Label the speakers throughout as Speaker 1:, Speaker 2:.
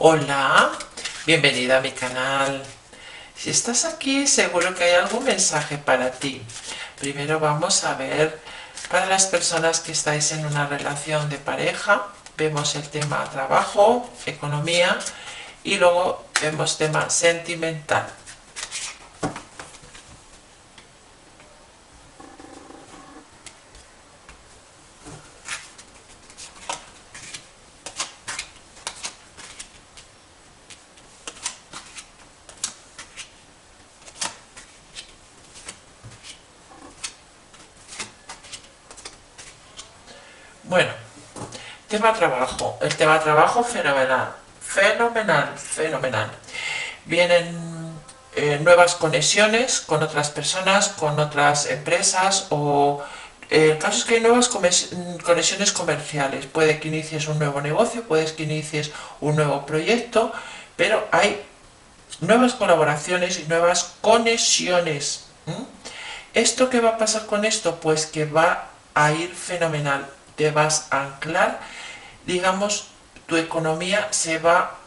Speaker 1: Hola, bienvenida a mi canal. Si estás aquí seguro que hay algún mensaje para ti. Primero vamos a ver para las personas que estáis en una relación de pareja. Vemos el tema trabajo, economía y luego vemos tema sentimental. Bueno, tema trabajo. El tema trabajo fenomenal. Fenomenal, fenomenal. Vienen eh, nuevas conexiones con otras personas, con otras empresas o eh, el caso es que hay nuevas conexiones comerciales. Puede que inicies un nuevo negocio, puedes que inicies un nuevo proyecto, pero hay nuevas colaboraciones y nuevas conexiones. ¿Esto qué va a pasar con esto? Pues que va a ir fenomenal te vas a anclar, digamos, tu economía se va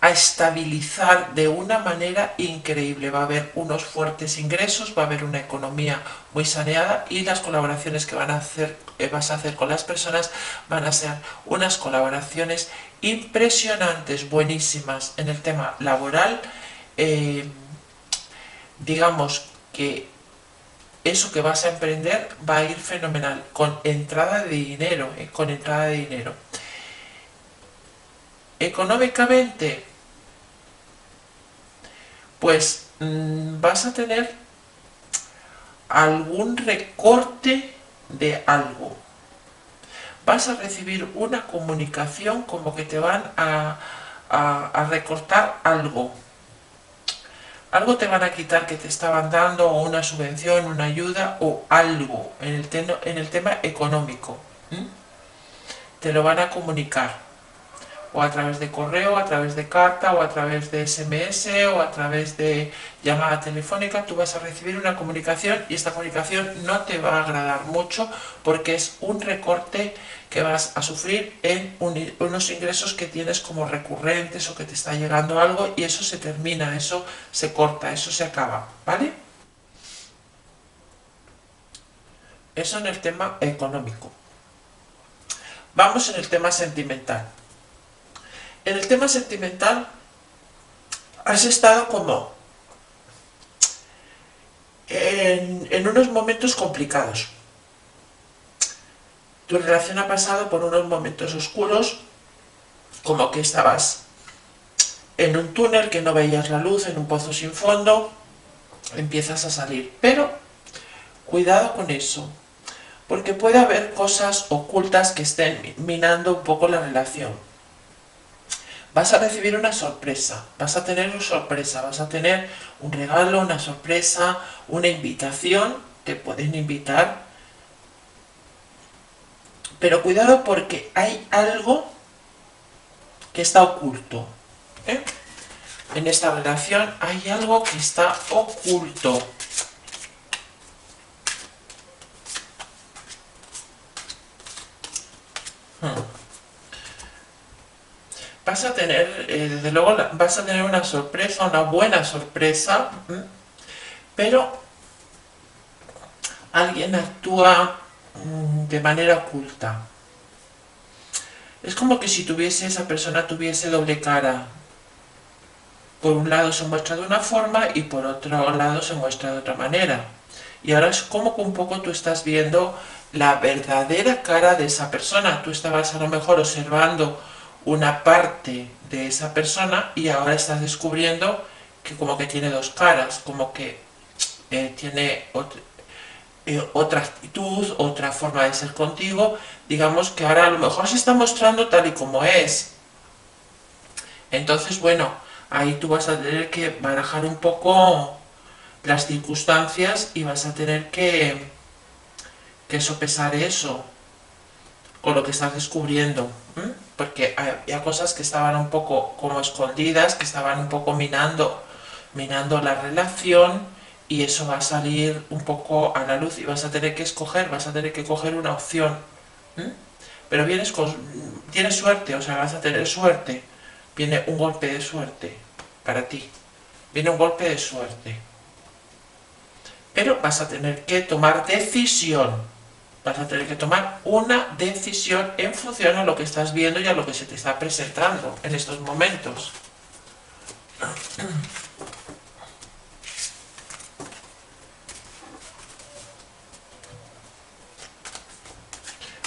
Speaker 1: a estabilizar de una manera increíble. Va a haber unos fuertes ingresos, va a haber una economía muy saneada y las colaboraciones que van a hacer, eh, vas a hacer con las personas van a ser unas colaboraciones impresionantes, buenísimas en el tema laboral. Eh, digamos que eso que vas a emprender va a ir fenomenal, con entrada de dinero, eh, con entrada de dinero. Económicamente, pues mm, vas a tener algún recorte de algo. Vas a recibir una comunicación como que te van a, a recortar algo algo te van a quitar que te estaban dando, o una subvención, una ayuda, o algo en el, tema económico. Te lo van a comunicar o a través de correo, a través de carta, o a través de SMS, o a través de llamada telefónica, tú vas a recibir una comunicación y esta comunicación no te va a agradar mucho porque es un recorte que vas a sufrir en unos ingresos que tienes como recurrentes o que te está llegando algo y eso se termina, eso se corta, eso se acaba, ¿vale? Eso en el tema económico. Vamos en el tema sentimental. En el tema sentimental has estado como en, unos momentos complicados. Tu relación ha pasado por unos momentos oscuros, como que estabas en un túnel que no veías la luz, en un pozo sin fondo, empiezas a salir. Pero cuidado con eso, porque puede haber cosas ocultas que estén minando un poco la relación vas a recibir una sorpresa, vas a tener una sorpresa, vas a tener un regalo, una sorpresa, una invitación, te pueden invitar. Pero cuidado porque hay algo que está oculto. ¿eh? En esta relación hay algo que está oculto. Vas a tener, eh, desde luego, vas a tener una sorpresa, una buena sorpresa, pero alguien actúa mm, de manera oculta. Es como que si tuviese esa persona tuviese doble cara. Por un lado se muestra de una forma y por otro lado se muestra de otra manera. Y ahora es como que un poco tú estás viendo la verdadera cara de esa persona. Tú estabas a lo mejor observando una parte de esa persona y ahora estás descubriendo que como que tiene dos caras, como que eh, tiene eh, otra actitud, otra forma de ser contigo, digamos que ahora a lo mejor se está mostrando tal y como es. Entonces, bueno, ahí tú vas a tener que barajar un poco las circunstancias y vas a tener que, que sopesar eso con lo que estás descubriendo porque había cosas que estaban un poco como escondidas, que estaban un poco minando, minando la relación y eso va a salir un poco a la luz y vas a tener que escoger, vas a tener que coger una opción. Pero vienes tienes suerte, o sea, vas a tener suerte. viene un golpe de suerte para ti. Viene un golpe de suerte. Pero vas a tener que tomar decisión. Vas a tener que tomar una decisión en función a lo que estás viendo y a lo que se te está presentando en estos momentos.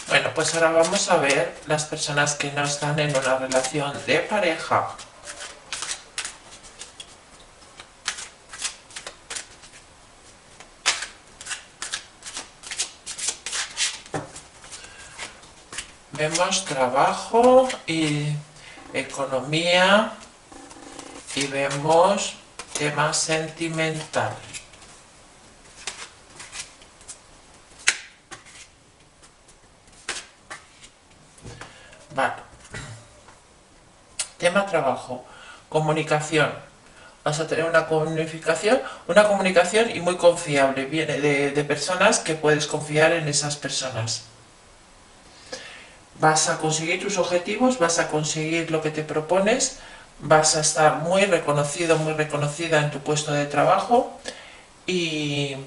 Speaker 1: Bueno, pues ahora vamos a ver las personas que no están en una relación de pareja. Vemos trabajo y economía y vemos tema sentimental. Vale. Tema trabajo. Comunicación. Vas a tener una comunicación, una comunicación y muy confiable. Viene de, de personas que puedes confiar en esas personas. Vas a conseguir tus objetivos, vas a conseguir lo que te propones, vas a estar muy reconocido, muy reconocida en tu puesto de trabajo y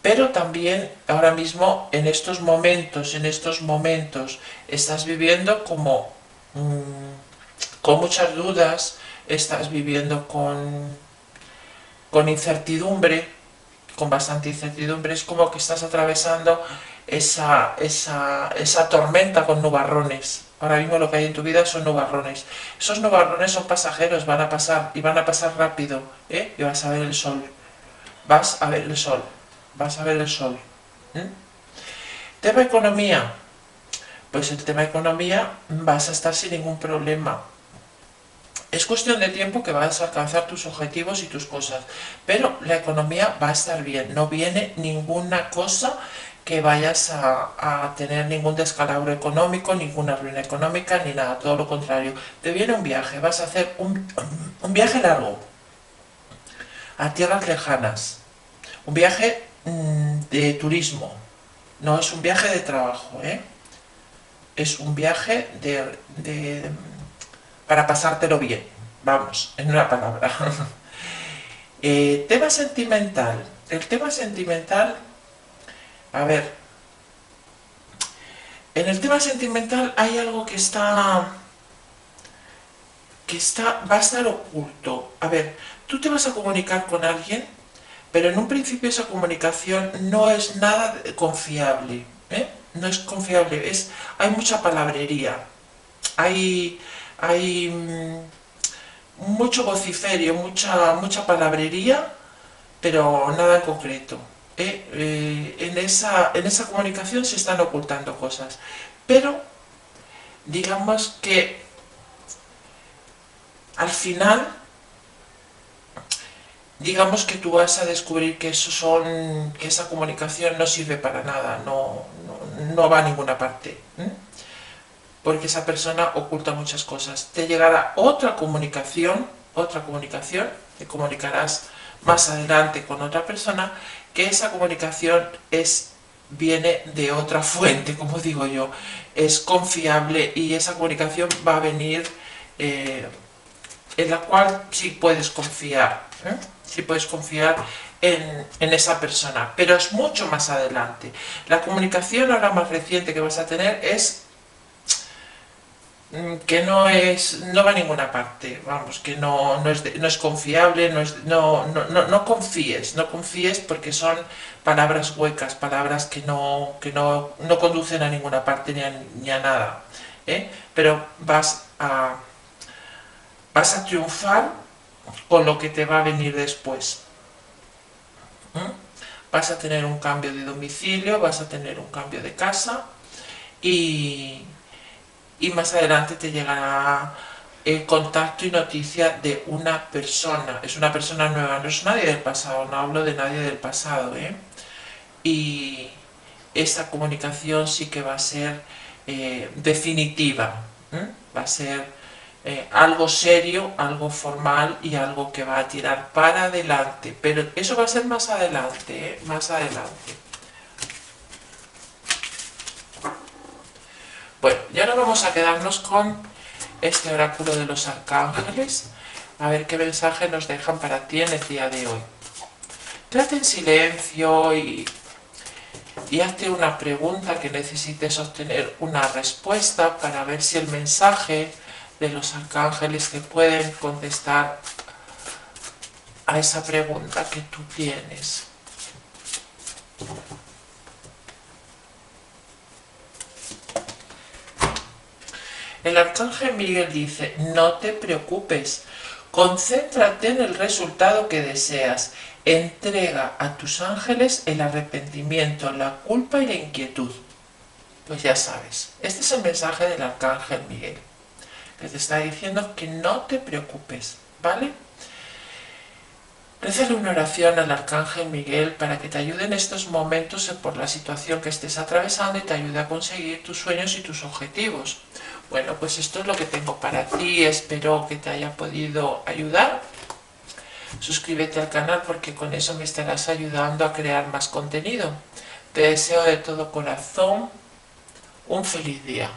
Speaker 1: pero también ahora mismo en estos momentos, en estos momentos, estás viviendo como mm, con muchas dudas, estás viviendo con, con incertidumbre, con bastante incertidumbre, es como que estás atravesando esa, esa, esa tormenta con nubarrones. Ahora mismo lo que hay en tu vida son nubarrones. Esos nubarrones son pasajeros, van a pasar y van a pasar rápido, ¿eh? y vas a ver el sol. Vas a ver el sol vas a ver el sol. ¿eh? Tema economía. Pues el tema economía vas a estar sin ningún problema. Es cuestión de tiempo que vas a alcanzar tus objetivos y tus cosas. Pero la economía va a estar bien. No viene ninguna cosa que vayas a, tener ningún descalabro económico, ninguna ruina económica, ni nada. Todo lo contrario. Te viene un viaje. Vas a hacer un, viaje largo. A tierras lejanas. Un viaje Mm, de turismo. No es un viaje de trabajo, ¿eh? Es un viaje de, para pasártelo bien. Vamos, en una palabra. Eh, tema sentimental. El tema sentimental, a ver, en el tema sentimental hay algo que está, que está, va a estar oculto. A ver, tú te vas a comunicar con alguien pero en un principio esa comunicación no es nada confiable, ¿eh? no es confiable, es, hay mucha palabrería, hay, hay mm, mucho vociferio, mucha, mucha palabrería, pero nada en concreto. ¿eh? Eh, en, esa, en esa comunicación se están ocultando cosas, pero digamos que al final digamos que tú vas a descubrir que eso son que esa comunicación no sirve para nada, no, no, va a ninguna parte. Porque esa persona oculta muchas cosas. Te llegará otra comunicación, otra comunicación, te comunicarás más adelante con otra persona, que esa comunicación es viene de otra fuente, como digo yo, es confiable y esa comunicación va a venir eh, en la cual sí puedes confiar. ¿eh? si puedes confiar en, esa persona, pero es mucho más adelante. La comunicación ahora más reciente que vas a tener es que no es no va a ninguna parte, vamos, que no, no, es, no es, confiable, no, es, no, no, no, confíes, no confíes porque son palabras huecas, palabras que no, que no, no conducen a ninguna parte ni a, nada, ¿eh? pero vas a, vas a triunfar con lo que te va a venir después. ¿Mm? Vas a tener un cambio de domicilio, vas a tener un cambio de casa y, y más adelante te llegará el contacto y noticia de una persona. Es una persona nueva, no es nadie del pasado, no hablo de nadie del pasado. ¿eh? Y esta comunicación sí que va a ser eh, definitiva, va a ser eh, algo serio, algo formal y algo que va a tirar para adelante. Pero eso va a ser más adelante, ¿eh? más adelante. Bueno, ya ahora vamos a quedarnos con este oráculo de los arcángeles, a ver qué mensaje nos dejan para ti en el día de hoy. Trate en silencio y, y hazte una pregunta que necesites obtener una respuesta para ver si el mensaje de los arcángeles te pueden contestar a esa pregunta que tú tienes. El arcángel Miguel dice, no te preocupes, concéntrate en el resultado que deseas, entrega a tus ángeles el arrepentimiento, la culpa y la inquietud. Pues ya sabes, este es el mensaje del arcángel Miguel, que te está diciendo que no te preocupes, ¿vale? Rezale una oración al Arcángel Miguel para que te ayude en estos momentos por la situación que estés atravesando y te ayude a conseguir tus sueños y tus objetivos. Bueno, pues esto es lo que tengo para ti, espero que te haya podido ayudar. Suscríbete al canal porque con eso me estarás ayudando a crear más contenido. Te deseo de todo corazón un feliz día.